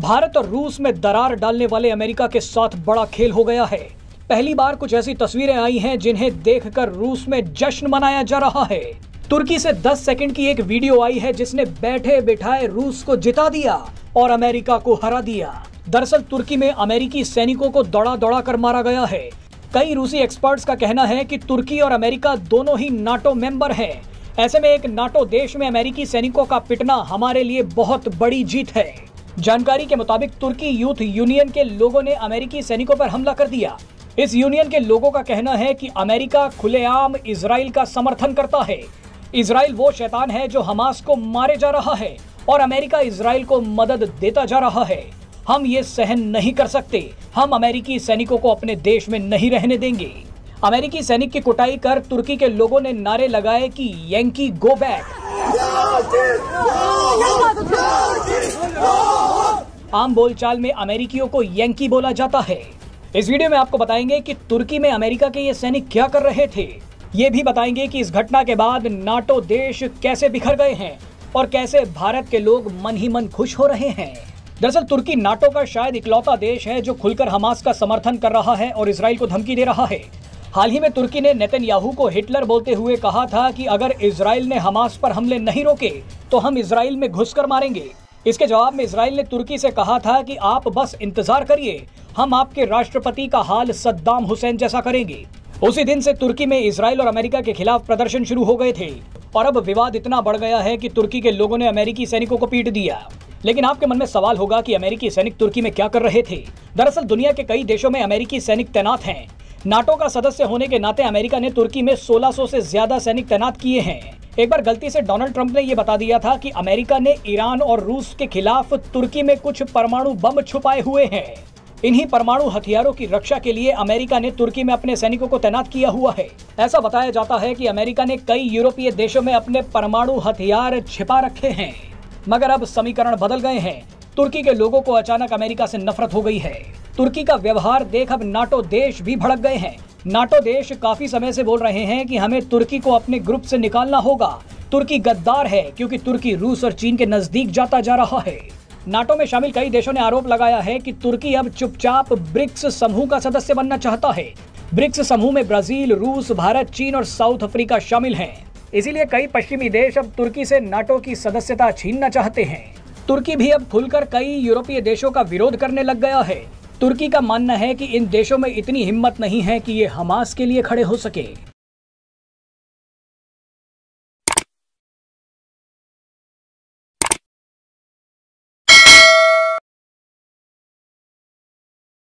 भारत और रूस में दरार डालने वाले अमेरिका के साथ बड़ा खेल हो गया है। पहली बार कुछ ऐसी तस्वीरें आई हैं जिन्हें देखकर रूस में जश्न मनाया जा रहा है। तुर्की से 10 सेकंड की एक वीडियो आई है जिसने बैठे बिठाए रूस को जिता दिया और अमेरिका को हरा दिया। दरअसल तुर्की में अमेरिकी सैनिकों को दौड़ा दौड़ा कर मारा गया है। कई रूसी एक्सपर्ट्स का कहना है कि तुर्की और अमेरिका दोनों ही नाटो मेंबर हैं। ऐसे में एक नाटो देश में अमेरिकी सैनिकों का पिटना हमारे लिए बहुत बड़ी जीत है। जानकारी के मुताबिक तुर्की यूथ यूनियन के लोगों ने अमेरिकी सैनिकों पर हमला कर दिया। इस यूनियन के लोगों का कहना है कि अमेरिका खुलेआम इसराइल का समर्थन करता है। इसराइल वो शैतान है जो हमास को मारे जा रहा है और अमेरिका इसराइल को मदद देता जा रहा है। हम ये सहन नहीं कर सकते। हम अमेरिकी सैनिकों को अपने देश में नहीं रहने देंगे। अमेरिकी सैनिक की कुटाई कर तुर्की के लोगों ने नारे लगाए कि यंकी गो बैक। आम बोलचाल में अमेरिकियों को यंकी बोला जाता है। इस वीडियो में आपको बताएँगे कि तुर्की में अमेरिका के ये सैनिक क्या कर रहे थे। ये भी बताएँगे कि इस घटना के बाद नाटो देश कैसे बिखर गए हैं और कैसे भारत के लोग मन ही मन खुश हो रहे हैं। दरअसल तुर्की नाटो का शायद इकलौता देश है जो खुलकर हमास का समर्थन कर रहा है और इसराइल को धमकी दे रहा है। हाल ही में तुर्की ने नेतन्याहू को हिटलर बोलते हुए कहा था कि अगर इसराइल ने हमास पर हमले नहीं रोके तो हम इसराइल में घुसकर मारेंगे। इसके जवाब में इसराइल ने तुर्की से कहा था कि आप बस इंतज़ार करिए, हम आपके राष्ट्रपति का हाल सद्दाम हुसैन जैसा करेंगे। उसी दिन से तुर्की में इसराइल और अमेरिका के खिलाफ प्रदर्शन शुरू हो गए थे, और अब विवाद इतना बढ़ गया है कि तुर्की के लोगों ने अमेरिकी सैनिकों को पीट दिया। लेकिन आपके मन में सवाल होगा कि अमेरिकी सैनिक तुर्की में क्या कर रहे थे? दरअसल दुनिया के कई देशों में अमेरिकी सैनिक तैनात हैं। नाटो का सदस्य होने के नाते अमेरिका ने तुर्की में 1600 से ज़्यादा सैनिक तैनात किए हैं। एक बार गलती से डोनाल्ड ट्रंप ने यह बता दिया था कि अमेरिका ने ईरान और रूस के खिलाफ तुर्की में कुछ परमाणु बम छुपाए हुए हैं। इन्हीं परमाणु हथियारों की रक्षा के लिए अमेरिका ने तुर्की में अपने सैनिकों को तैनात किया हुआ है। ऐसा बताया जाता है कि अमेरिका ने कई यूरोपीय देशों में अपने परमाणु हथियार छिपा रखे हैं। मगर अब समीकरण बदल गए हैं। तुर्की के लोगों को अचानक अमेरिका से नफरत हो गई है। तुर्की का व्यवहार देख अब नाटो देश भी भड़क गए हैं। नाटो देश काफ़ी समय से बोल रहे हैं कि हमें तुर्की को अपने ग्रुप से निकालना होगा। तुर्की गद्दार है, क्योंकि तुर्की, रूस और चीन के नज़दीक जाता जा रहा है। नाटो में शामिल कई देशों ने आरोप लगाया है कि तुर्की अब चुपचाप ब्रिक्स समूह का सदस्य बनना चाहता है। ब्रिक्स समूह में ब्राज़ील, रूस, भारत, चीन और साउथ अफ्रीका शामिल हैं। इसीलिए कई पश्चिमी देश अब तुर्की से नाटो की सदस्यता छीनना चाहते हैं। तुर्की भी अब खुलकर कई यूरोपीय देशों का विरोध करने लग गया है। तुर्की का मानना है कि इन देशों में इतनी हिम्मत नहीं है कि ये हमास के लिए खड़े हो सके।